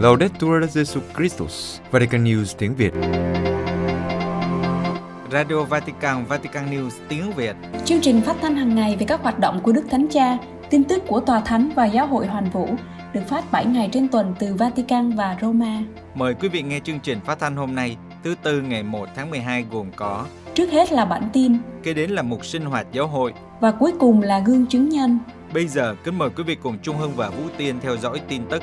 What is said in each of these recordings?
Laudetur Jesus Christus, Vatican News tiếng Việt. Radio Vatican, Vatican News tiếng Việt. Chương trình phát thanh hàng ngày về các hoạt động của Đức Thánh Cha, tin tức của Tòa Thánh và Giáo hội Hoàn Vũ được phát 7 ngày trên tuần từ Vatican và Roma. Mời quý vị nghe chương trình phát thanh hôm nay, thứ tư ngày 1 tháng 12 gồm có Trước hết là bản tin kế đến là mục sinh hoạt giáo hội. và cuối cùng là gương chứng nhân. Bây giờ kính mời quý vị cùng Trung Hưng và Vũ Tiên theo dõi tin tức.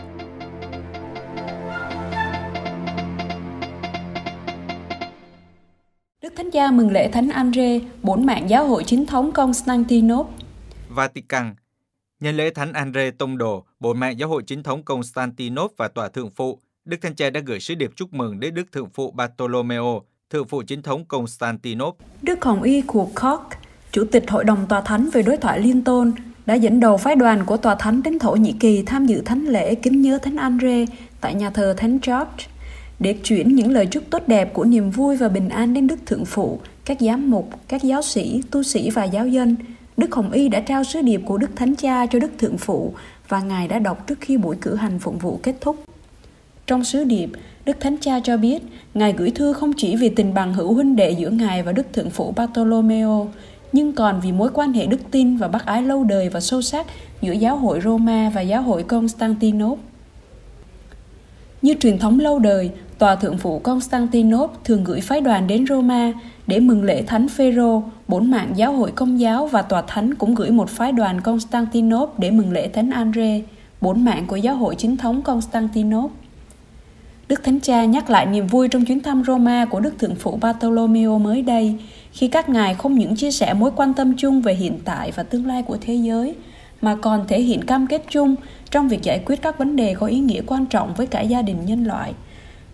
Cha mừng lễ Thánh Andre, bốn mạng giáo hội chính thống Constantinople. Vatican Nhân lễ Thánh Andre Tông Đồ, Bộ mạng Giáo hội Chính thống Constantinople và Tòa Thượng phụ, Đức Thánh Cha đã gửi sứ điệp chúc mừng đến Đức Thượng phụ Bartolomeo, Thượng phụ Chính thống Constantinople. Đức Hồng Y của Koch, Chủ tịch Hội đồng Tòa Thánh về đối thoại liên tôn, đã dẫn đầu phái đoàn của Tòa Thánh đến Thổ Nhĩ Kỳ tham dự thánh lễ kính nhớ Thánh Andre tại nhà thờ Thánh George để chuyển những lời chúc tốt đẹp của niềm vui và bình an đến Đức Thượng Phụ, các giám mục, các giáo sĩ, tu sĩ và giáo dân. Đức Hồng Y đã trao sứ điệp của Đức Thánh Cha cho Đức Thượng Phụ và Ngài đã đọc trước khi buổi cử hành phụng vụ kết thúc. Trong sứ điệp, Đức Thánh Cha cho biết, Ngài gửi thư không chỉ vì tình bằng hữu huynh đệ giữa Ngài và Đức Thượng Phụ Bartolomeo, nhưng còn vì mối quan hệ đức tin và bác ái lâu đời và sâu sắc giữa giáo hội Roma và giáo hội Constantinople. Như truyền thống lâu đời, Tòa Thượng phụ Constantinople thường gửi phái đoàn đến Roma để mừng lễ Thánh Phêrô, bốn mạng giáo hội công giáo và Tòa Thánh cũng gửi một phái đoàn Constantinople để mừng lễ Thánh Andre, bốn mạng của giáo hội chính thống Constantinople. Đức Thánh Cha nhắc lại niềm vui trong chuyến thăm Roma của Đức Thượng phụ Bartolomeo mới đây, khi các ngài không những chia sẻ mối quan tâm chung về hiện tại và tương lai của thế giới, mà còn thể hiện cam kết chung trong việc giải quyết các vấn đề có ý nghĩa quan trọng với cả gia đình nhân loại,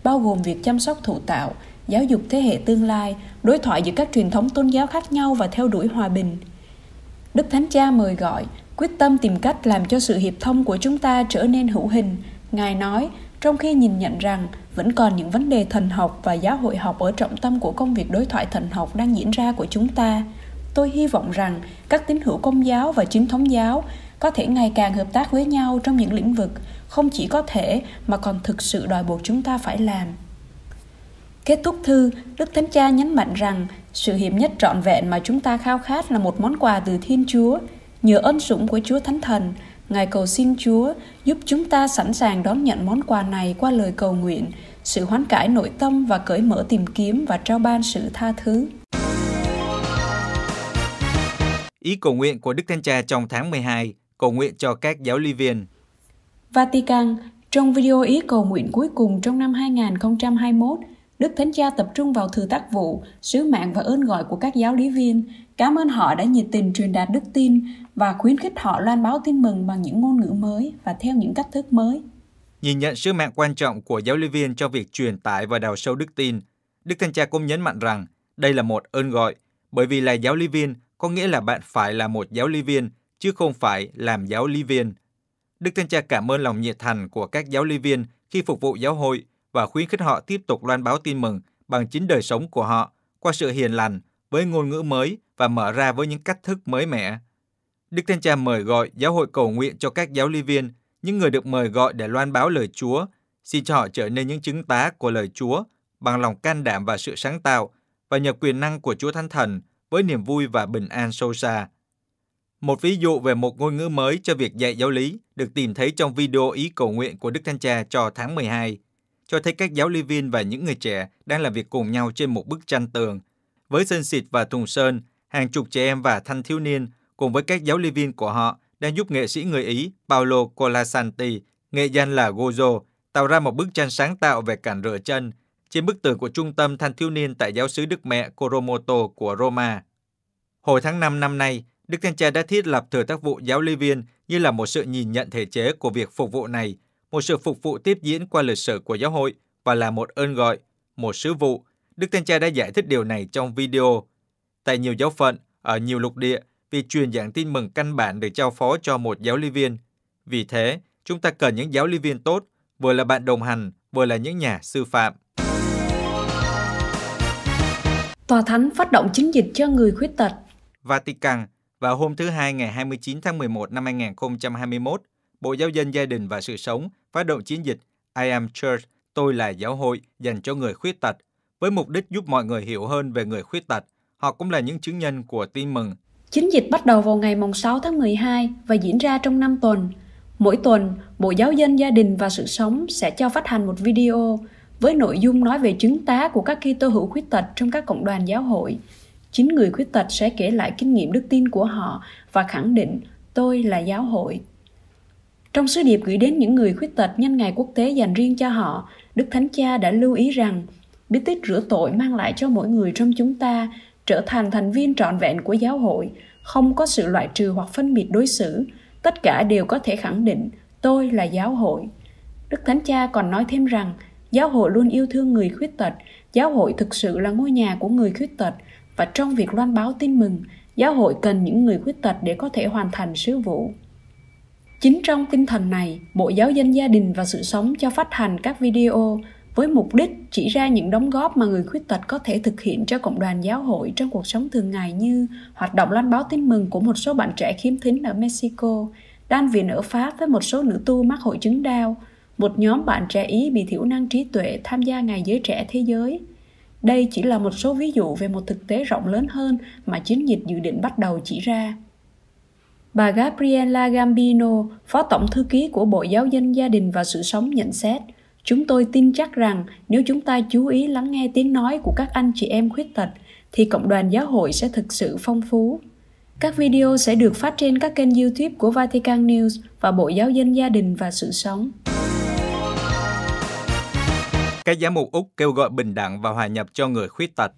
bao gồm việc chăm sóc thụ tạo, giáo dục thế hệ tương lai, đối thoại giữa các truyền thống tôn giáo khác nhau và theo đuổi hòa bình. Đức Thánh Cha mời gọi, quyết tâm tìm cách làm cho sự hiệp thông của chúng ta trở nên hữu hình. Ngài nói, trong khi nhìn nhận rằng vẫn còn những vấn đề thần học và giáo hội học ở trọng tâm của công việc đối thoại thần học đang diễn ra của chúng ta. Tôi hy vọng rằng các tín hữu công giáo và chính thống giáo có thể ngày càng hợp tác với nhau trong những lĩnh vực không chỉ có thể mà còn thực sự đòi buộc chúng ta phải làm. Kết thúc thư, Đức Thánh Cha nhấn mạnh rằng sự hiệp nhất trọn vẹn mà chúng ta khao khát là một món quà từ Thiên Chúa. Nhờ ân sủng của Chúa Thánh Thần, Ngài cầu xin Chúa giúp chúng ta sẵn sàng đón nhận món quà này qua lời cầu nguyện, sự hoán cải nội tâm và cởi mở tìm kiếm và trao ban sự tha thứ. Ý cầu nguyện của Đức Thánh Cha trong tháng 12, cầu nguyện cho các giáo lý viên. Vatican, trong video ý cầu nguyện cuối cùng trong năm 2021, Đức Thánh Cha tập trung vào thừa tác vụ, sứ mạng và ơn gọi của các giáo lý viên, cảm ơn họ đã nhiệt tình truyền đạt đức tin và khuyến khích họ loan báo tin mừng bằng những ngôn ngữ mới và theo những cách thức mới. Nhìn nhận sứ mạng quan trọng của giáo lý viên cho việc truyền tải và đào sâu đức tin, Đức Thánh Cha cũng nhấn mạnh rằng đây là một ơn gọi, bởi vì là giáo lý viên có nghĩa là bạn phải là một giáo lý viên, chứ không phải làm giáo lý viên. Đức Thánh Cha cảm ơn lòng nhiệt thành của các giáo lý viên khi phục vụ giáo hội và khuyến khích họ tiếp tục loan báo tin mừng bằng chính đời sống của họ, qua sự hiền lành, với ngôn ngữ mới và mở ra với những cách thức mới mẻ. Đức Thánh Cha mời gọi giáo hội cầu nguyện cho các giáo lý viên, những người được mời gọi để loan báo lời Chúa, xin cho họ trở nên những chứng tá của lời Chúa bằng lòng can đảm và sự sáng tạo và nhờ quyền năng của Chúa Thánh Thần với niềm vui và bình an sâu xa. Một ví dụ về một ngôn ngữ mới cho việc dạy giáo lý được tìm thấy trong video ý cầu nguyện của Đức Thánh Cha cho tháng 12, cho thấy các giáo lý viên và những người trẻ đang làm việc cùng nhau trên một bức tranh tường. Với sơn xịt và thùng sơn, hàng chục trẻ em và thanh thiếu niên cùng với các giáo lý viên của họ đang giúp nghệ sĩ người Ý Paolo Colasanti, nghệ danh là Gozo, tạo ra một bức tranh sáng tạo về cảnh rửa chân trên bức tường của trung tâm thanh thiếu niên tại giáo xứ Đức Mẹ Coromoto của Roma. Hồi tháng 5 năm nay, Đức Thánh Cha đã thiết lập thừa tác vụ giáo lý viên như là một sự nhìn nhận thể chế của việc phục vụ này, một sự phục vụ tiếp diễn qua lịch sử của giáo hội và là một ơn gọi, một sứ vụ. Đức Thánh Cha đã giải thích điều này trong video. Tại nhiều giáo phận, ở nhiều lục địa, việc truyền giảng tin mừng căn bản được trao phó cho một giáo lý viên. Vì thế, chúng ta cần những giáo lý viên tốt, vừa là bạn đồng hành, vừa là những nhà sư phạm. Tòa Thánh phát động chiến dịch cho người khuyết tật. Vatican vào hôm thứ Hai ngày 29 tháng 11 năm 2021, Bộ Giáo dân Gia đình và Sự sống phát động chiến dịch I am church, tôi là giáo hội dành cho người khuyết tật, với mục đích giúp mọi người hiểu hơn về người khuyết tật. Họ cũng là những chứng nhân của tin mừng. Chiến dịch bắt đầu vào ngày 6 tháng 12 và diễn ra trong 5 tuần. Mỗi tuần, Bộ Giáo dân Gia đình và Sự sống sẽ cho phát hành một video với nội dung nói về chứng tá của các Kitô hữu khuyết tật trong các cộng đoàn giáo hội. Chính người khuyết tật sẽ kể lại kinh nghiệm đức tin của họ và khẳng định tôi là giáo hội. Trong sứ điệp gửi đến những người khuyết tật nhân ngày quốc tế dành riêng cho họ, Đức Thánh Cha đã lưu ý rằng bí tích rửa tội mang lại cho mỗi người trong chúng ta trở thành thành viên trọn vẹn của giáo hội, không có sự loại trừ hoặc phân biệt đối xử, tất cả đều có thể khẳng định tôi là giáo hội. Đức Thánh Cha còn nói thêm rằng giáo hội luôn yêu thương người khuyết tật, giáo hội thực sự là ngôi nhà của người khuyết tật và trong việc loan báo tin mừng, giáo hội cần những người khuyết tật để có thể hoàn thành sứ vụ. Chính trong tinh thần này, Bộ Giáo dân Gia đình và Sự sống cho phát hành các video với mục đích chỉ ra những đóng góp mà người khuyết tật có thể thực hiện cho cộng đoàn giáo hội trong cuộc sống thường ngày như hoạt động loan báo tin mừng của một số bạn trẻ khiếm thính ở Mexico, đan viện ở Pháp với một số nữ tu mắc hội chứng đau, một nhóm bạn trẻ Ý bị thiểu năng trí tuệ tham gia Ngày Giới Trẻ Thế Giới. Đây chỉ là một số ví dụ về một thực tế rộng lớn hơn mà chiến dịch dự định bắt đầu chỉ ra. Bà Gabriela Gambino, Phó Tổng Thư ký của Bộ Giáo dân Gia đình và Sự sống nhận xét, Chúng tôi tin chắc rằng nếu chúng ta chú ý lắng nghe tiếng nói của các anh chị em khuyết tật, thì cộng đoàn giáo hội sẽ thực sự phong phú. Các video sẽ được phát trên các kênh YouTube của Vatican News và Bộ Giáo dân Gia đình và Sự sống. Các giám mục Úc kêu gọi bình đẳng và hòa nhập cho người khuyết tật.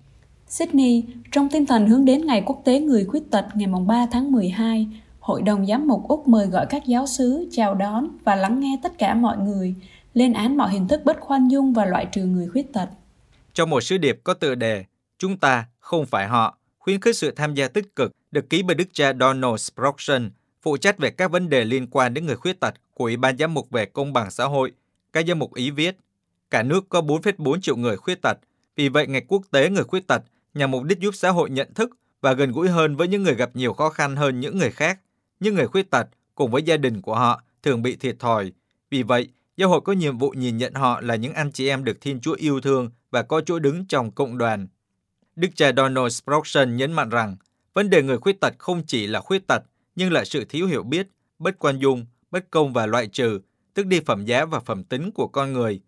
Sydney, trong tinh thần hướng đến Ngày Quốc tế Người Khuyết tật ngày 3 tháng 12, Hội đồng Giám mục Úc mời gọi các giáo sứ chào đón và lắng nghe tất cả mọi người, lên án mọi hình thức bất khoan dung và loại trừ người khuyết tật. Trong một sứ điệp có tựa đề Chúng ta không phải họ, khuyến khích sự tham gia tích cực được ký bởi đức cha Donald Sproxon, phụ trách về các vấn đề liên quan đến người khuyết tật của Ủy ban giám mục về công bằng xã hội. Các giám mục Ý viết, cả nước có 4,4 triệu người khuyết tật, vì vậy Ngày Quốc tế Người Khuyết Tật nhằm mục đích giúp xã hội nhận thức và gần gũi hơn với những người gặp nhiều khó khăn hơn những người khác. Những người khuyết tật cùng với gia đình của họ thường bị thiệt thòi. Vì vậy, Giáo hội có nhiệm vụ nhìn nhận họ là những anh chị em được Thiên Chúa yêu thương và có chỗ đứng trong cộng đoàn. Đức cha Donald Sproxon nhấn mạnh rằng, vấn đề người khuyết tật không chỉ là khuyết tật, nhưng là sự thiếu hiểu biết, bất quan dung, bất công và loại trừ, tức đi phẩm giá và phẩm tính của con người.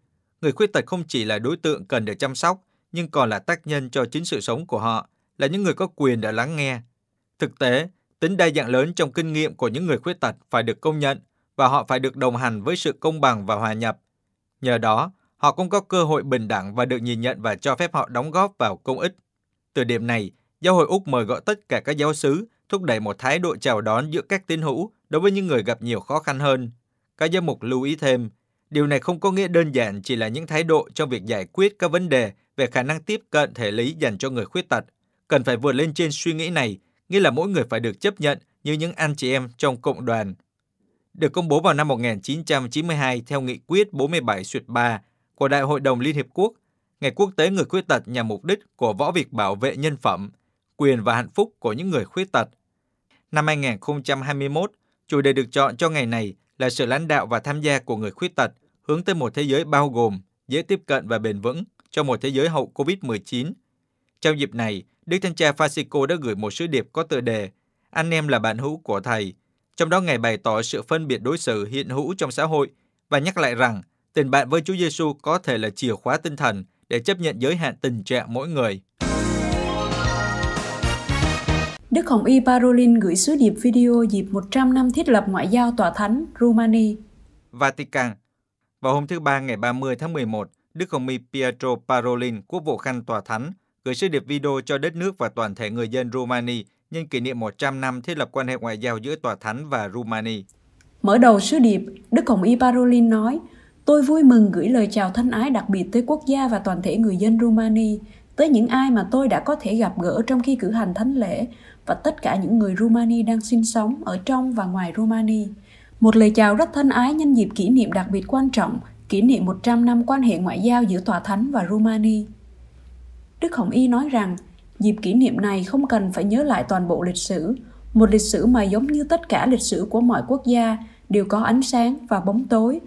Người khuyết tật không chỉ là đối tượng cần được chăm sóc, nhưng còn là tác nhân cho chính sự sống của họ, là những người có quyền để lắng nghe. Thực tế, tính đa dạng lớn trong kinh nghiệm của những người khuyết tật phải được công nhận – và họ phải được đồng hành với sự công bằng và hòa nhập. Nhờ đó, họ cũng có cơ hội bình đẳng và được nhìn nhận và cho phép họ đóng góp vào công ích. Từ điểm này, Giáo hội Úc mời gọi tất cả các giáo sứ thúc đẩy một thái độ chào đón giữa các tín hữu đối với những người gặp nhiều khó khăn hơn. Các giám mục lưu ý thêm, điều này không có nghĩa đơn giản chỉ là những thái độ trong việc giải quyết các vấn đề về khả năng tiếp cận thể lý dành cho người khuyết tật. Cần phải vượt lên trên suy nghĩ này, nghĩa là mỗi người phải được chấp nhận như những anh chị em trong cộng đoàn được công bố vào năm 1992 theo nghị quyết 47 suyệt 3 của Đại hội đồng Liên Hiệp Quốc, Ngày Quốc tế Người Khuyết Tật nhằm mục đích của võ việc bảo vệ nhân phẩm, quyền và hạnh phúc của những người khuyết tật. Năm 2021, chủ đề được chọn cho ngày này là sự lãnh đạo và tham gia của người khuyết tật hướng tới một thế giới bao gồm, dễ tiếp cận và bền vững cho một thế giới hậu COVID-19. Trong dịp này, Đức Thánh Cha Francisco đã gửi một sứ điệp có tựa đề Anh em là bạn hữu của Thầy, trong đó Ngài bày tỏ sự phân biệt đối xử hiện hữu trong xã hội và nhắc lại rằng tình bạn với Chúa Giêsu có thể là chìa khóa tinh thần để chấp nhận giới hạn tình trạng mỗi người. Đức Hồng Y Parolin gửi sứ điệp video dịp 100 năm thiết lập ngoại giao tòa thánh Rumani. Vatican vào hôm thứ Ba ngày 30 tháng 11, Đức Hồng Y Pietro Parolin, quốc vụ khanh tòa thánh, gửi sứ điệp video cho đất nước và toàn thể người dân Rumani nhân kỷ niệm 100 năm thiết lập quan hệ ngoại giao giữa Tòa Thánh và Rumani. Mở đầu sứ điệp, Đức Hồng Y Parolin nói, Tôi vui mừng gửi lời chào thân ái đặc biệt tới quốc gia và toàn thể người dân Rumani, tới những ai mà tôi đã có thể gặp gỡ trong khi cử hành thánh lễ và tất cả những người Rumani đang sinh sống ở trong và ngoài Rumani. Một lời chào rất thân ái nhân dịp kỷ niệm đặc biệt quan trọng, kỷ niệm 100 năm quan hệ ngoại giao giữa Tòa Thánh và Rumani. Đức Hồng Y nói rằng, Dịp kỷ niệm này không cần phải nhớ lại toàn bộ lịch sử, một lịch sử mà giống như tất cả lịch sử của mọi quốc gia đều có ánh sáng và bóng tối.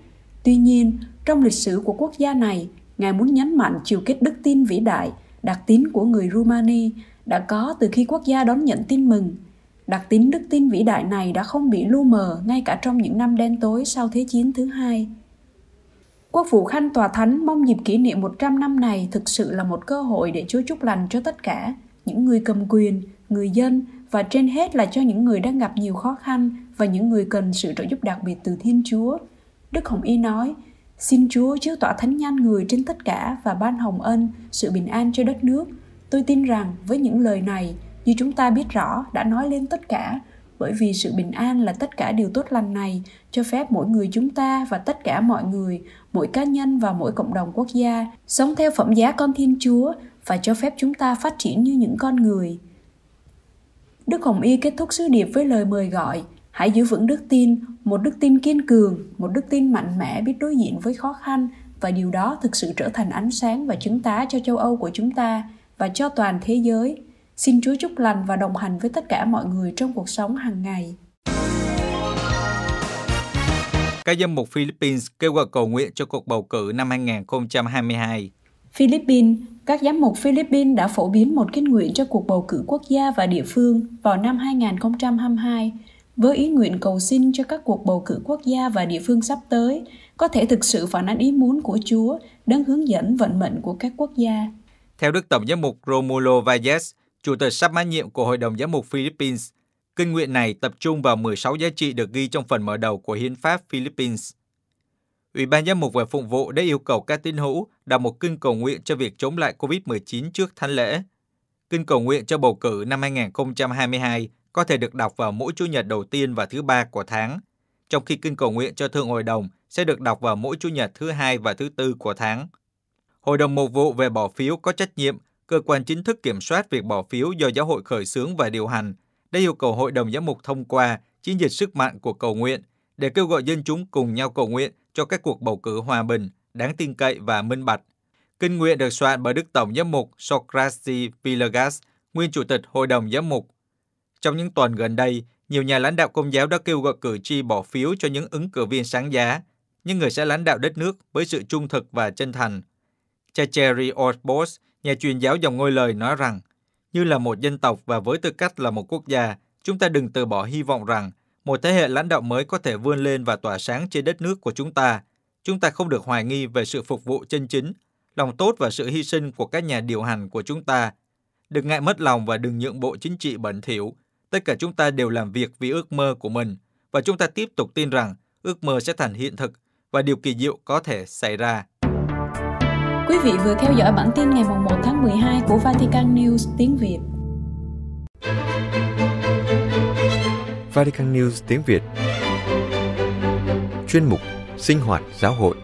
Tuy nhiên, Trong lịch sử của quốc gia này, Ngài muốn nhấn mạnh chiều kết đức tin vĩ đại, đặc tín của người Rumani đã có từ khi quốc gia đón nhận tin mừng. Đặc tính đức tin vĩ đại này đã không bị lu mờ ngay cả trong những năm đen tối sau Thế chiến thứ hai. Quốc vụ Khanh Tòa Thánh mong dịp kỷ niệm 100 năm này thực sự là một cơ hội để Chúa chúc lành cho tất cả, những người cầm quyền, người dân và trên hết là cho những người đang gặp nhiều khó khăn và những người cần sự trợ giúp đặc biệt từ Thiên Chúa. Đức Hồng Y nói, Xin Chúa chiếu tỏa thánh nhanh người trên tất cả và ban hồng ân, sự bình an cho đất nước. Tôi tin rằng với những lời này, như chúng ta biết rõ đã nói lên tất cả, bởi vì sự bình an là tất cả điều tốt lành này cho phép mỗi người chúng ta và tất cả mọi người mỗi cá nhân và mỗi cộng đồng quốc gia sống theo phẩm giá con thiên chúa và cho phép chúng ta phát triển như những con người. Đức hồng y kết thúc sứ điệp với lời mời gọi hãy giữ vững đức tin một đức tin kiên cường một đức tin mạnh mẽ biết đối diện với khó khăn và điều đó thực sự trở thành ánh sáng và chứng tá cho châu âu của chúng ta và cho toàn thế giới. Xin Chúa chúc lành và đồng hành với tất cả mọi người trong cuộc sống hàng ngày. Các giám mục Philippines kêu gọi cầu nguyện cho cuộc bầu cử năm 2022. Philippines, các giám mục Philippines đã phổ biến một kinh nguyện cho cuộc bầu cử quốc gia và địa phương vào năm 2022 với ý nguyện cầu xin cho các cuộc bầu cử quốc gia và địa phương sắp tới có thể thực sự phản ánh ý muốn của Chúa, đấng hướng dẫn vận mệnh của các quốc gia. Theo Đức Tổng giám mục Romulo Valles, Chủ tịch sắp mãn nhiệm của Hội đồng Giám mục Philippines, kinh nguyện này tập trung vào 16 giá trị được ghi trong phần mở đầu của Hiến pháp Philippines. Ủy ban giám mục về phụng vụ đã yêu cầu các tín hữu đọc một kinh cầu nguyện cho việc chống lại COVID-19 trước thánh lễ. Kinh cầu nguyện cho bầu cử năm 2022 có thể được đọc vào mỗi Chủ nhật đầu tiên và thứ ba của tháng, trong khi kinh cầu nguyện cho Thượng Hội đồng sẽ được đọc vào mỗi Chủ nhật thứ hai và thứ tư của tháng. Hội đồng mục vụ về bỏ phiếu có trách nhiệm cơ quan chính thức kiểm soát việc bỏ phiếu do giáo hội khởi xướng và điều hành, đã yêu cầu Hội đồng Giám mục thông qua chiến dịch sức mạnh của cầu nguyện để kêu gọi dân chúng cùng nhau cầu nguyện cho các cuộc bầu cử hòa bình, đáng tin cậy và minh bạch. Kinh nguyện được soạn bởi Đức Tổng Giám mục Socrates Villegas, nguyên Chủ tịch Hội đồng Giám mục. Trong những tuần gần đây, nhiều nhà lãnh đạo công giáo đã kêu gọi cử tri bỏ phiếu cho những ứng cử viên sáng giá, những người sẽ lãnh đạo đất nước với sự trung thực và chân thành. Cha Cherry Osborne Nhà truyền giáo dòng ngôi lời nói rằng, như là một dân tộc và với tư cách là một quốc gia, chúng ta đừng từ bỏ hy vọng rằng một thế hệ lãnh đạo mới có thể vươn lên và tỏa sáng trên đất nước của chúng ta. Chúng ta không được hoài nghi về sự phục vụ chân chính, lòng tốt và sự hy sinh của các nhà điều hành của chúng ta. Đừng ngại mất lòng và đừng nhượng bộ chính trị bẩn thỉu. Tất cả chúng ta đều làm việc vì ước mơ của mình và chúng ta tiếp tục tin rằng ước mơ sẽ thành hiện thực và điều kỳ diệu có thể xảy ra. Quý vị vừa theo dõi bản tin ngày 1 tháng 12 của Vatican News tiếng Việt. Vatican News tiếng Việt Chuyên mục Sinh hoạt giáo hội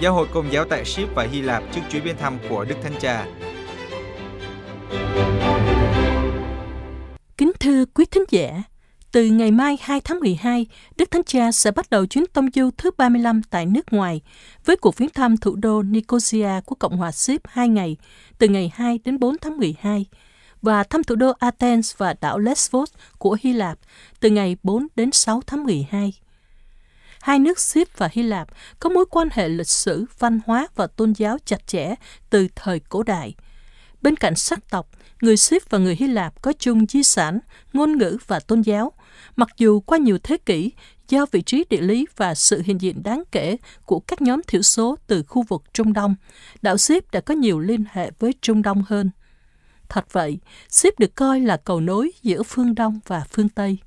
Giáo hội Công giáo tại Ship và Hy Lạp trước chuyến viếng thăm của Đức Thánh Cha. Kính thưa quý thính giả, từ ngày mai 2 tháng 12, Đức Thánh Cha sẽ bắt đầu chuyến tông du thứ 35 tại nước ngoài với cuộc viếng thăm thủ đô Nicosia của Cộng hòa Ship 2 ngày, từ ngày 2 đến 4 tháng 12, và thăm thủ đô Athens và đảo Lesbos của Hy Lạp từ ngày 4 đến 6 tháng 12. Hai nước Ship và Hy Lạp có mối quan hệ lịch sử, văn hóa và tôn giáo chặt chẽ từ thời cổ đại. Bên cạnh sắc tộc, người Ship và người Hy Lạp có chung di sản, ngôn ngữ và tôn giáo, mặc dù qua nhiều thế kỷ do vị trí địa lý và sự hiện diện đáng kể của các nhóm thiểu số từ khu vực Trung Đông, đảo Ship đã có nhiều liên hệ với Trung Đông hơn. Thật vậy, Ship được coi là cầu nối giữa phương Đông và phương Tây.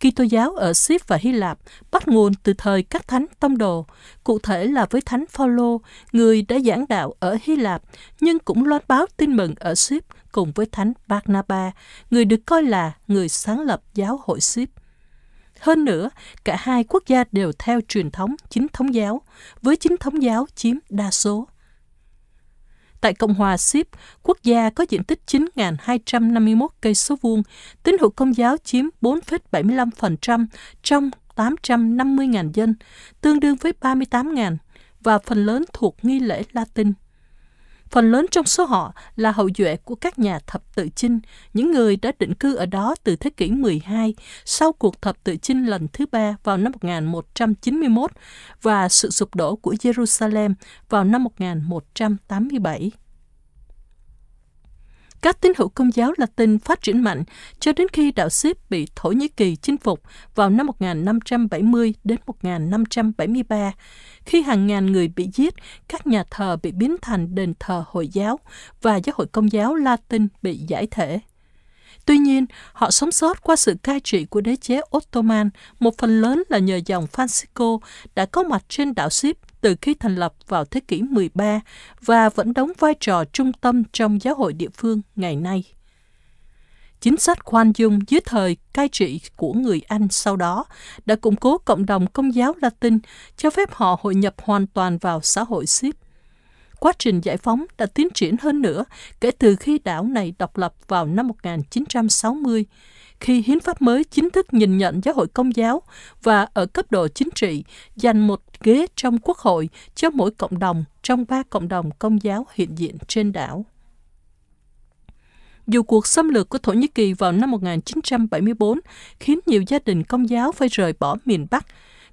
Kitô giáo ở Ship và Hy Lạp bắt nguồn từ thời các thánh tông đồ, cụ thể là với thánh Phaolô, người đã giảng đạo ở Hy Lạp nhưng cũng loan báo tin mừng ở Ship cùng với thánh Barnaba, người được coi là người sáng lập giáo hội Ship. Hơn nữa, cả hai quốc gia đều theo truyền thống chính thống giáo, với chính thống giáo chiếm đa số. Tại Cộng hòa Ship, quốc gia có diện tích 9.251 cây số vuông, tín hữu công giáo chiếm 4,75% trong 850.000 dân, tương đương với 38.000, và phần lớn thuộc nghi lễ Latin. Phần lớn trong số họ là hậu duệ của các nhà thập tự chinh, những người đã định cư ở đó từ thế kỷ 12 sau cuộc thập tự chinh lần thứ ba vào năm 1191 và sự sụp đổ của Jerusalem vào năm 1187 các tín hữu công giáo Latin phát triển mạnh cho đến khi đạo Ship bị Thổ Nhĩ Kỳ chinh phục vào năm 1570 đến 1573. Khi hàng ngàn người bị giết, các nhà thờ bị biến thành đền thờ Hồi giáo và giáo hội công giáo Latin bị giải thể. Tuy nhiên, họ sống sót qua sự cai trị của đế chế Ottoman, một phần lớn là nhờ dòng Francisco đã có mặt trên đảo Ship từ khi thành lập vào thế kỷ 13 và vẫn đóng vai trò trung tâm trong giáo hội địa phương ngày nay. Chính sách khoan dung dưới thời cai trị của người Anh sau đó đã củng cố cộng đồng công giáo Latin, cho phép họ hội nhập hoàn toàn vào xã hội ship. Quá trình giải phóng đã tiến triển hơn nữa kể từ khi đảo này độc lập vào năm 1960, khi hiến pháp mới chính thức nhìn nhận giáo hội công giáo và ở cấp độ chính trị dành một ghế trong quốc hội cho mỗi cộng đồng trong ba cộng đồng công giáo hiện diện trên đảo. Dù cuộc xâm lược của Thổ Nhĩ Kỳ vào năm 1974 khiến nhiều gia đình công giáo phải rời bỏ miền Bắc,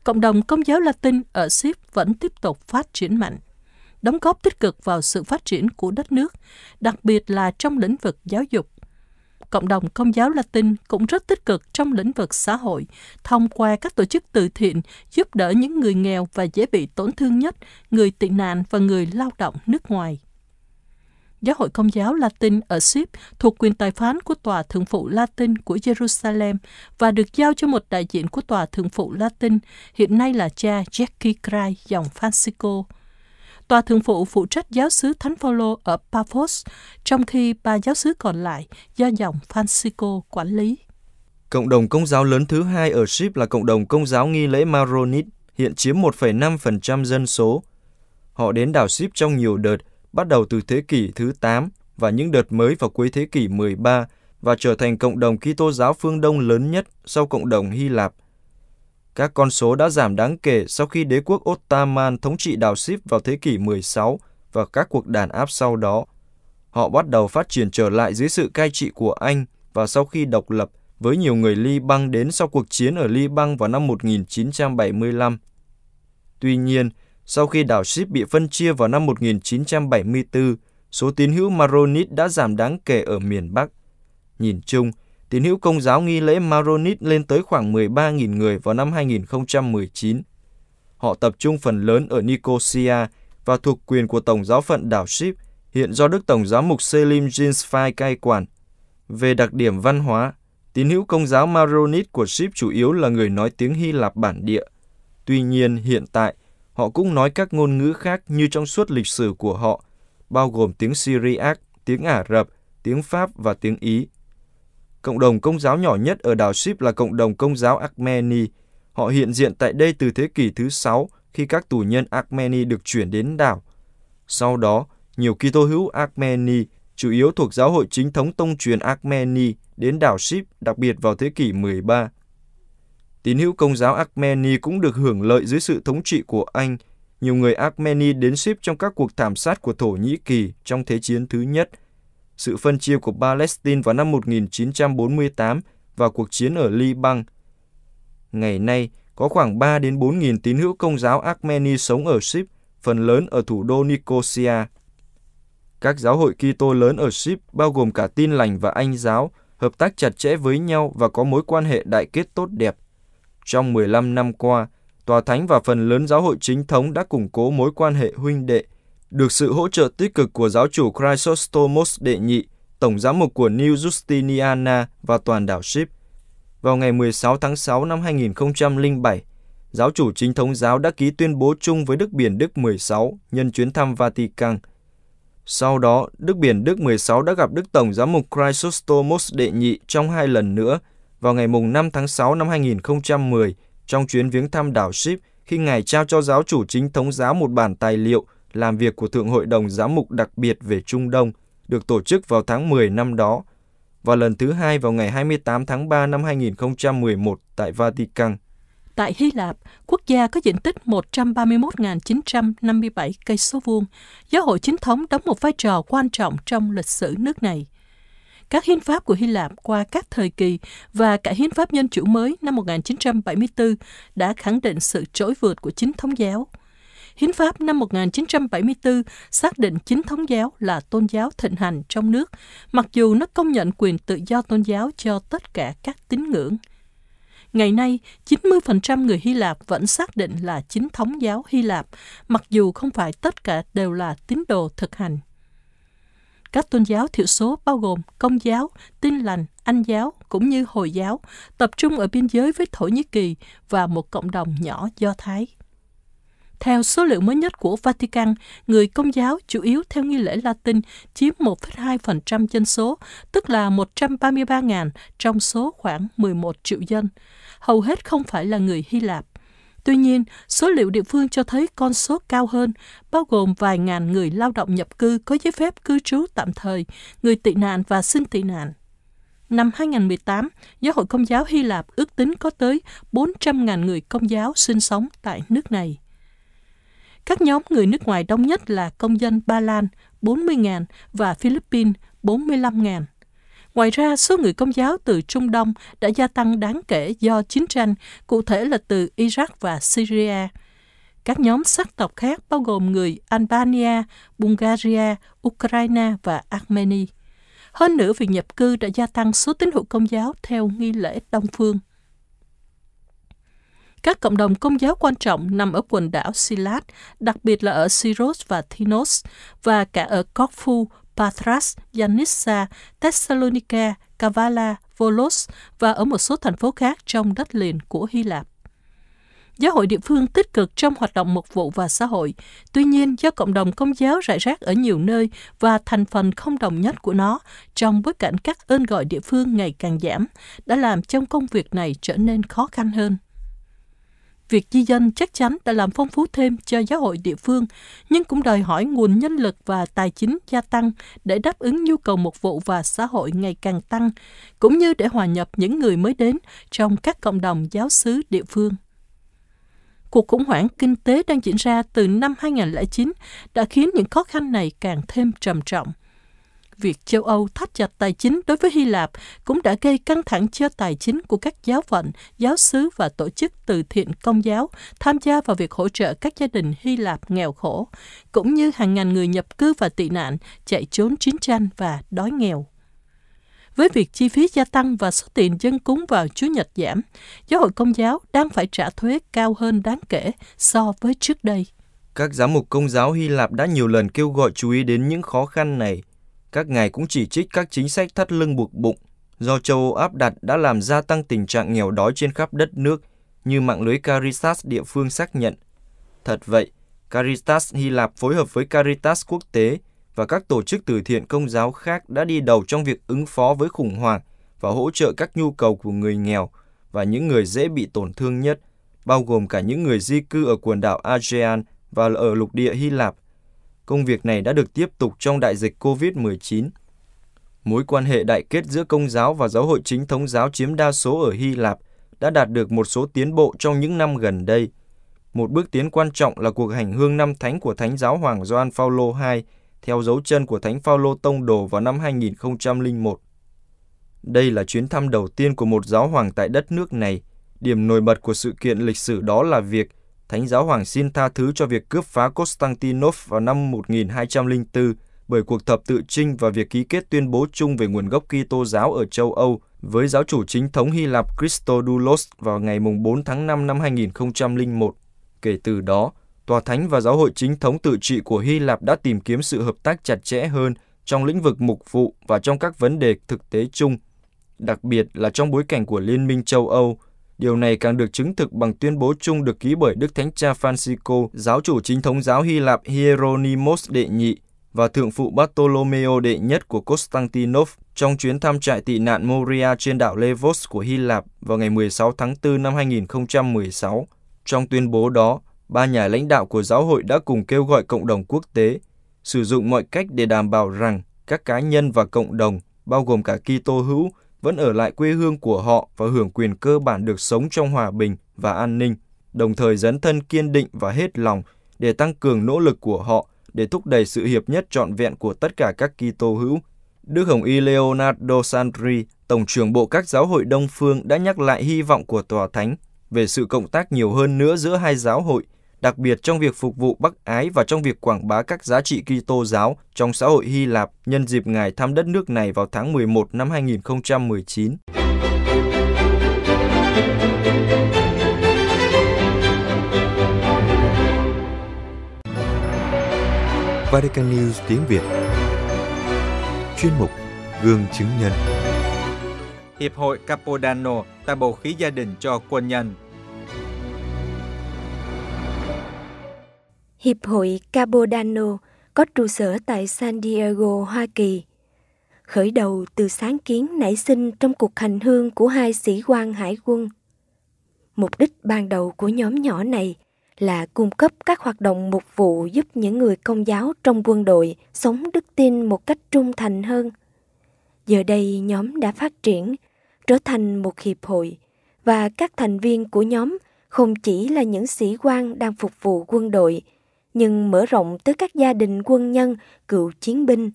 cộng đồng công giáo Latin ở Sip vẫn tiếp tục phát triển mạnh, đóng góp tích cực vào sự phát triển của đất nước, đặc biệt là trong lĩnh vực giáo dục cộng đồng công giáo Latin cũng rất tích cực trong lĩnh vực xã hội, thông qua các tổ chức từ thiện giúp đỡ những người nghèo và dễ bị tổn thương nhất, người tị nạn và người lao động nước ngoài. Giáo hội Công giáo Latin ở Ship thuộc quyền tài phán của Tòa Thượng phụ Latin của Jerusalem và được giao cho một đại diện của Tòa Thượng phụ Latin, hiện nay là cha Jackie Cray dòng Francisco. Tòa Thượng phụ phụ trách giáo sứ Thánh Phaolô ở Paphos, trong khi ba giáo sứ còn lại do dòng Francisco quản lý. Cộng đồng công giáo lớn thứ hai ở Ship là cộng đồng công giáo nghi lễ Maronit, hiện chiếm 1,5% dân số. Họ đến đảo Ship trong nhiều đợt, bắt đầu từ thế kỷ thứ 8 và những đợt mới vào cuối thế kỷ 13 và trở thành cộng đồng Kitô giáo phương Đông lớn nhất sau cộng đồng Hy Lạp – các con số đã giảm đáng kể sau khi đế quốc Ottoman thống trị đảo Ship vào thế kỷ 16 và các cuộc đàn áp sau đó. Họ bắt đầu phát triển trở lại dưới sự cai trị của Anh và sau khi độc lập với nhiều người Liban đến sau cuộc chiến ở Liban vào năm 1975. Tuy nhiên, sau khi đảo Ship bị phân chia vào năm 1974, số tín hữu Maronit đã giảm đáng kể ở miền Bắc. Nhìn chung, tín hữu công giáo nghi lễ Maronit lên tới khoảng 13.000 người vào năm 2019. Họ tập trung phần lớn ở Nicosia và thuộc quyền của Tổng giáo phận đảo Ship, hiện do Đức Tổng giáo mục Selim Jinsfai cai quản. Về đặc điểm văn hóa, tín hữu công giáo Maronit của Ship chủ yếu là người nói tiếng Hy Lạp bản địa. Tuy nhiên, hiện tại, họ cũng nói các ngôn ngữ khác như trong suốt lịch sử của họ, bao gồm tiếng Syriac, tiếng Ả Rập, tiếng Pháp và tiếng Ý. Cộng đồng công giáo nhỏ nhất ở đảo Ship là cộng đồng công giáo Armeni. Họ hiện diện tại đây từ thế kỷ thứ 6 khi các tù nhân Armeni được chuyển đến đảo. Sau đó, nhiều Kitô hữu Armeni, chủ yếu thuộc giáo hội chính thống tông truyền Armeni, đến đảo Ship, đặc biệt vào thế kỷ 13. Tín hữu công giáo Armeni cũng được hưởng lợi dưới sự thống trị của Anh. Nhiều người Armeni đến Ship trong các cuộc thảm sát của Thổ Nhĩ Kỳ trong Thế chiến thứ nhất – sự phân chia của Palestine vào năm 1948 và cuộc chiến ở Liban. Ngày nay, có khoảng 3 đến 4 nghìn tín hữu công giáo Armeni sống ở Ship, phần lớn ở thủ đô Nicosia. Các giáo hội Kitô lớn ở Ship bao gồm cả tin lành và Anh giáo, hợp tác chặt chẽ với nhau và có mối quan hệ đại kết tốt đẹp. Trong 15 năm qua, Tòa Thánh và phần lớn giáo hội chính thống đã củng cố mối quan hệ huynh đệ, được sự hỗ trợ tích cực của giáo chủ Chrysostomos đệ nhị, tổng giám mục của New Justiniana và toàn đảo Ship. Vào ngày 16 tháng 6 năm 2007, giáo chủ chính thống giáo đã ký tuyên bố chung với Đức Biển Đức 16 nhân chuyến thăm Vatican. Sau đó, Đức Biển Đức 16 đã gặp Đức Tổng giám mục Chrysostomos đệ nhị trong hai lần nữa vào ngày 5 tháng 6 năm 2010 trong chuyến viếng thăm đảo Ship khi Ngài trao cho giáo chủ chính thống giáo một bản tài liệu làm việc của Thượng Hội đồng Giám mục đặc biệt về Trung Đông được tổ chức vào tháng 10 năm đó và lần thứ hai vào ngày 28 tháng 3 năm 2011 tại Vatican. Tại Hy Lạp, quốc gia có diện tích 131.957 cây số vuông, giáo hội chính thống đóng một vai trò quan trọng trong lịch sử nước này. Các hiến pháp của Hy Lạp qua các thời kỳ và cả hiến pháp dân chủ mới năm 1974 đã khẳng định sự trỗi vượt của chính thống giáo. Hiến pháp năm 1974 xác định chính thống giáo là tôn giáo thịnh hành trong nước, mặc dù nó công nhận quyền tự do tôn giáo cho tất cả các tín ngưỡng. Ngày nay, 90% người Hy Lạp vẫn xác định là chính thống giáo Hy Lạp, mặc dù không phải tất cả đều là tín đồ thực hành. Các tôn giáo thiểu số bao gồm Công giáo, Tin lành, Anh giáo cũng như Hồi giáo tập trung ở biên giới với Thổ Nhĩ Kỳ và một cộng đồng nhỏ Do Thái. Theo số liệu mới nhất của Vatican, người công giáo chủ yếu theo nghi lễ Latin chiếm 1,2% dân số, tức là 133.000 trong số khoảng 11 triệu dân. Hầu hết không phải là người Hy Lạp. Tuy nhiên, số liệu địa phương cho thấy con số cao hơn, bao gồm vài ngàn người lao động nhập cư có giấy phép cư trú tạm thời, người tị nạn và xin tị nạn. Năm 2018, Giáo hội Công giáo Hy Lạp ước tính có tới 400.000 người công giáo sinh sống tại nước này. Các nhóm người nước ngoài đông nhất là công dân Ba Lan 40.000 và Philippines 45.000. Ngoài ra, số người công giáo từ Trung Đông đã gia tăng đáng kể do chiến tranh, cụ thể là từ Iraq và Syria. Các nhóm sắc tộc khác bao gồm người Albania, Bulgaria, Ukraine và Armenia. Hơn nữa, việc nhập cư đã gia tăng số tín hữu công giáo theo nghi lễ Đông Phương. Các cộng đồng công giáo quan trọng nằm ở quần đảo Silat, đặc biệt là ở Syros và Thinos, và cả ở Corfu, Patras, Yanissa, Thessalonica, Kavala, Volos và ở một số thành phố khác trong đất liền của Hy Lạp. Giáo hội địa phương tích cực trong hoạt động mục vụ và xã hội. Tuy nhiên, do cộng đồng công giáo rải rác ở nhiều nơi và thành phần không đồng nhất của nó trong bối cảnh các ơn gọi địa phương ngày càng giảm, đã làm trong công việc này trở nên khó khăn hơn. Việc di dân chắc chắn đã làm phong phú thêm cho giáo hội địa phương, nhưng cũng đòi hỏi nguồn nhân lực và tài chính gia tăng để đáp ứng nhu cầu mục vụ và xã hội ngày càng tăng, cũng như để hòa nhập những người mới đến trong các cộng đồng giáo xứ địa phương. Cuộc khủng hoảng kinh tế đang diễn ra từ năm 2009 đã khiến những khó khăn này càng thêm trầm trọng – việc châu Âu thắt chặt tài chính đối với Hy Lạp cũng đã gây căng thẳng cho tài chính của các giáo phận, giáo sứ và tổ chức từ thiện công giáo tham gia vào việc hỗ trợ các gia đình Hy Lạp nghèo khổ, cũng như hàng ngàn người nhập cư và tị nạn chạy trốn chiến tranh và đói nghèo. Với việc chi phí gia tăng và số tiền dân cúng vào Chúa Nhật giảm, giáo hội công giáo đang phải trả thuế cao hơn đáng kể so với trước đây. Các giám mục công giáo Hy Lạp đã nhiều lần kêu gọi chú ý đến những khó khăn này các ngài cũng chỉ trích các chính sách thắt lưng buộc bụng do châu Âu áp đặt đã làm gia tăng tình trạng nghèo đói trên khắp đất nước, như mạng lưới Caritas địa phương xác nhận. Thật vậy, Caritas Hy Lạp phối hợp với Caritas quốc tế và các tổ chức từ thiện công giáo khác đã đi đầu trong việc ứng phó với khủng hoảng và hỗ trợ các nhu cầu của người nghèo và những người dễ bị tổn thương nhất, bao gồm cả những người di cư ở quần đảo Aegean và ở lục địa Hy Lạp Công việc này đã được tiếp tục trong đại dịch COVID-19. Mối quan hệ đại kết giữa công giáo và giáo hội chính thống giáo chiếm đa số ở Hy Lạp đã đạt được một số tiến bộ trong những năm gần đây. Một bước tiến quan trọng là cuộc hành hương năm thánh của Thánh giáo Hoàng Gioan Phaolô II theo dấu chân của Thánh Phaolô Tông Đồ vào năm 2001. Đây là chuyến thăm đầu tiên của một giáo hoàng tại đất nước này. Điểm nổi bật của sự kiện lịch sử đó là việc Thánh giáo hoàng xin tha thứ cho việc cướp phá Constantinople vào năm 1204 bởi cuộc thập tự trinh và việc ký kết tuyên bố chung về nguồn gốc Kitô giáo ở châu Âu với giáo chủ chính thống Hy Lạp Christodoulos vào ngày 4 tháng 5 năm 2001. Kể từ đó, Tòa Thánh và Giáo hội chính thống tự trị của Hy Lạp đã tìm kiếm sự hợp tác chặt chẽ hơn trong lĩnh vực mục vụ và trong các vấn đề thực tế chung, đặc biệt là trong bối cảnh của Liên minh châu Âu – Điều này càng được chứng thực bằng tuyên bố chung được ký bởi Đức Thánh Cha Francisco, giáo chủ chính thống giáo Hy Lạp Hieronymus đệ nhị và thượng phụ Bartolomeo đệ nhất của Constantinople trong chuyến thăm trại tị nạn Moria trên đảo Levos của Hy Lạp vào ngày 16 tháng 4 năm 2016. Trong tuyên bố đó, ba nhà lãnh đạo của giáo hội đã cùng kêu gọi cộng đồng quốc tế sử dụng mọi cách để đảm bảo rằng các cá nhân và cộng đồng, bao gồm cả Kitô hữu, vẫn ở lại quê hương của họ và hưởng quyền cơ bản được sống trong hòa bình và an ninh, đồng thời dấn thân kiên định và hết lòng để tăng cường nỗ lực của họ để thúc đẩy sự hiệp nhất trọn vẹn của tất cả các Kitô hữu. Đức Hồng Y Leonardo Sandri, Tổng trưởng Bộ các giáo hội Đông Phương đã nhắc lại hy vọng của Tòa Thánh về sự cộng tác nhiều hơn nữa giữa hai giáo hội, đặc biệt trong việc phục vụ Bắc Ái và trong việc quảng bá các giá trị Kitô giáo trong xã hội Hy Lạp nhân dịp Ngài thăm đất nước này vào tháng 11 năm 2019. Vatican News tiếng Việt. Chuyên mục Gương chứng nhân. Hiệp hội Capodano tạo bầu khí gia đình cho quân nhân Hiệp hội Cabodano có trụ sở tại San Diego, Hoa Kỳ. Khởi đầu từ sáng kiến nảy sinh trong cuộc hành hương của hai sĩ quan hải quân. Mục đích ban đầu của nhóm nhỏ này là cung cấp các hoạt động mục vụ giúp những người công giáo trong quân đội sống đức tin một cách trung thành hơn. Giờ đây nhóm đã phát triển, trở thành một hiệp hội và các thành viên của nhóm không chỉ là những sĩ quan đang phục vụ quân đội, nhưng mở rộng tới các gia đình quân nhân, cựu chiến binh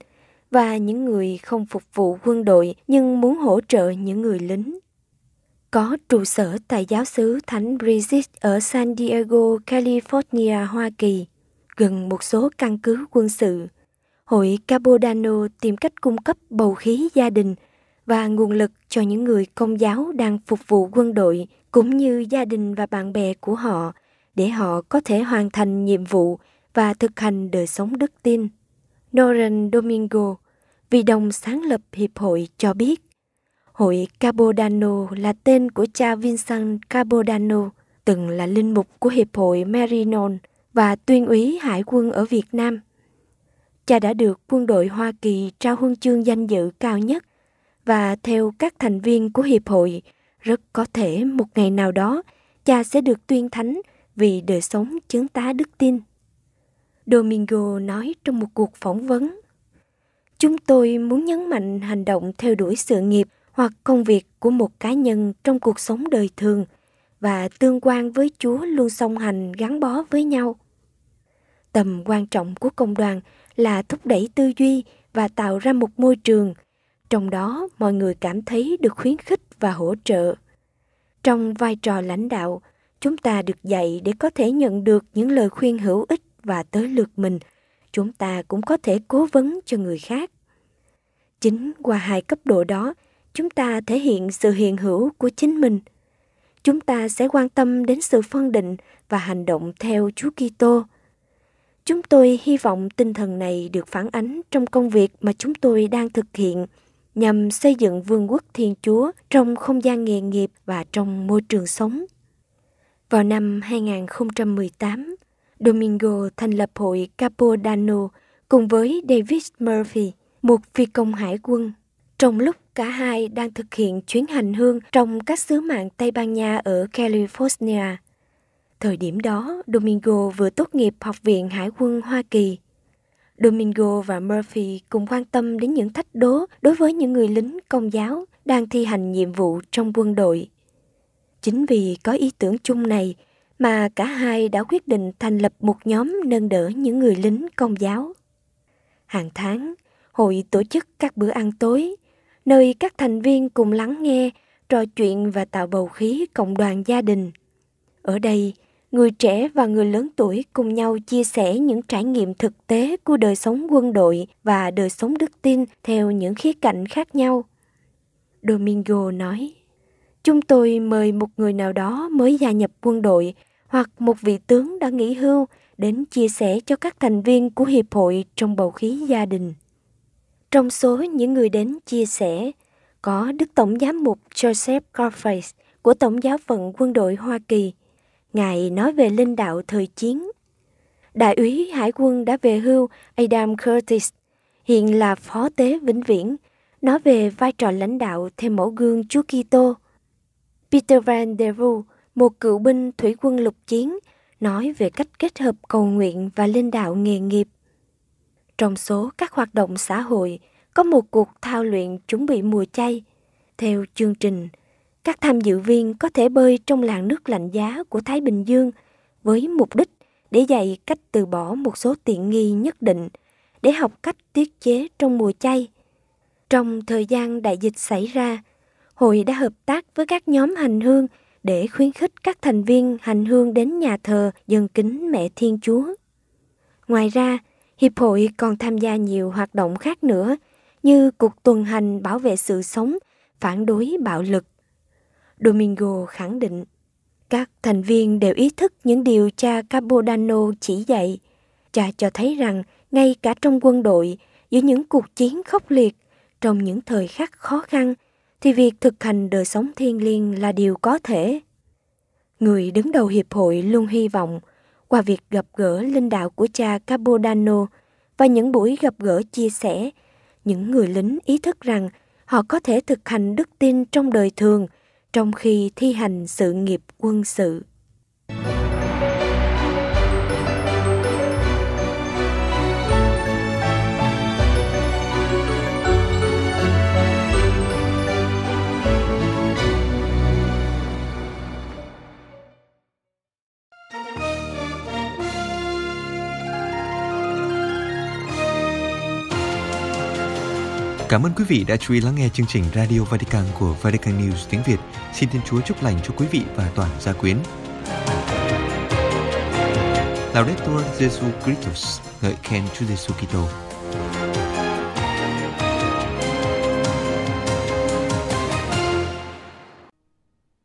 và những người không phục vụ quân đội nhưng muốn hỗ trợ những người lính có trụ sở tại giáo xứ Thánh Bridget ở San Diego, California, Hoa Kỳ, gần một số căn cứ quân sự. Hội Cabodano tìm cách cung cấp bầu khí gia đình và nguồn lực cho những người công giáo đang phục vụ quân đội cũng như gia đình và bạn bè của họ để họ có thể hoàn thành nhiệm vụ và thực hành đời sống đức tin. Noren Domingo, vị đồng sáng lập hiệp hội cho biết, Hội Cabodano là tên của cha Vincent Cabodano, từng là linh mục của Hiệp hội Merinon và tuyên úy hải quân ở Việt Nam. Cha đã được quân đội Hoa Kỳ trao huân chương danh dự cao nhất và theo các thành viên của Hiệp hội, rất có thể một ngày nào đó cha sẽ được tuyên thánh vì đời sống chứng tá đức tin. Domingo nói trong một cuộc phỏng vấn. Chúng tôi muốn nhấn mạnh hành động theo đuổi sự nghiệp hoặc công việc của một cá nhân trong cuộc sống đời thường và tương quan với Chúa luôn song hành gắn bó với nhau. Tầm quan trọng của công đoàn là thúc đẩy tư duy và tạo ra một môi trường trong đó mọi người cảm thấy được khuyến khích và hỗ trợ. Trong vai trò lãnh đạo, chúng ta được dạy để có thể nhận được những lời khuyên hữu ích và tới lượt mình, chúng ta cũng có thể cố vấn cho người khác. Chính qua hai cấp độ đó, chúng ta thể hiện sự hiện hữu của chính mình. Chúng ta sẽ quan tâm đến sự phân định và hành động theo Chúa Kitô. Chúng tôi hy vọng tinh thần này được phản ánh trong công việc mà chúng tôi đang thực hiện nhằm xây dựng vương quốc Thiên Chúa trong không gian nghề nghiệp và trong môi trường sống. Vào năm 2018, Domingo thành lập hội Capodano cùng với David Murphy, một phi công hải quân trong lúc cả hai đang thực hiện chuyến hành hương trong các xứ mạng Tây Ban Nha ở California. Thời điểm đó, Domingo vừa tốt nghiệp Học viện Hải quân Hoa Kỳ. Domingo và Murphy cùng quan tâm đến những thách đố đối với những người lính công giáo đang thi hành nhiệm vụ trong quân đội. Chính vì có ý tưởng chung này mà cả hai đã quyết định thành lập một nhóm nâng đỡ những người lính công giáo. Hàng tháng, hội tổ chức các bữa ăn tối nơi các thành viên cùng lắng nghe, trò chuyện và tạo bầu khí cộng đoàn gia đình. Ở đây, người trẻ và người lớn tuổi cùng nhau chia sẻ những trải nghiệm thực tế của đời sống quân đội và đời sống đức tin theo những khía cạnh khác nhau. Domingo nói, Chúng tôi mời một người nào đó mới gia nhập quân đội hoặc một vị tướng đã nghỉ hưu đến chia sẻ cho các thành viên của hiệp hội trong bầu khí gia đình. Trong số những người đến chia sẻ, có Đức Tổng Giám mục Joseph Garface của Tổng giáo phận quân đội Hoa Kỳ. Ngài nói về linh đạo thời chiến. Đại úy Hải quân đã về hưu Adam Curtis, hiện là phó tế vĩnh viễn, nói về vai trò lãnh đạo theo mẫu gương Chúa Kitô. Peter Van der Rohe, một cựu binh thủy quân lục chiến, nói về cách kết hợp cầu nguyện và linh đạo nghề nghiệp. Trong số các hoạt động xã hội, có một cuộc thao luyện chuẩn bị mùa chay. Theo chương trình, các tham dự viên có thể bơi trong làn nước lạnh giá của Thái Bình Dương với mục đích để dạy cách từ bỏ một số tiện nghi nhất định để học cách tiết chế trong mùa chay. Trong thời gian đại dịch xảy ra, hội đã hợp tác với các nhóm hành hương để khuyến khích các thành viên hành hương đến nhà thờ dân kính mẹ Thiên Chúa. Ngoài ra, Hiệp hội còn tham gia nhiều hoạt động khác nữa như cuộc tuần hành bảo vệ sự sống, phản đối bạo lực. Domingo khẳng định, các thành viên đều ý thức những điều cha Capodano chỉ dạy. Cha cho thấy rằng ngay cả trong quân đội, giữa những cuộc chiến khốc liệt, trong những thời khắc khó khăn, thì việc thực hành đời sống thiêng liêng là điều có thể. Người đứng đầu hiệp hội luôn hy vọng qua việc gặp gỡ linh đạo của cha Cabodano và những buổi gặp gỡ chia sẻ, những người lính ý thức rằng họ có thể thực hành đức tin trong đời thường trong khi thi hành sự nghiệp quân sự. Cảm ơn quý vị đã chú ý lắng nghe chương trình Radio Vatican của Vatican News tiếng Việt. Xin Thiên Chúa chúc lành cho quý vị và toàn gia quyến. Laudetur Jesu Christus, ngợi khen Chúa Giêsu Kitô.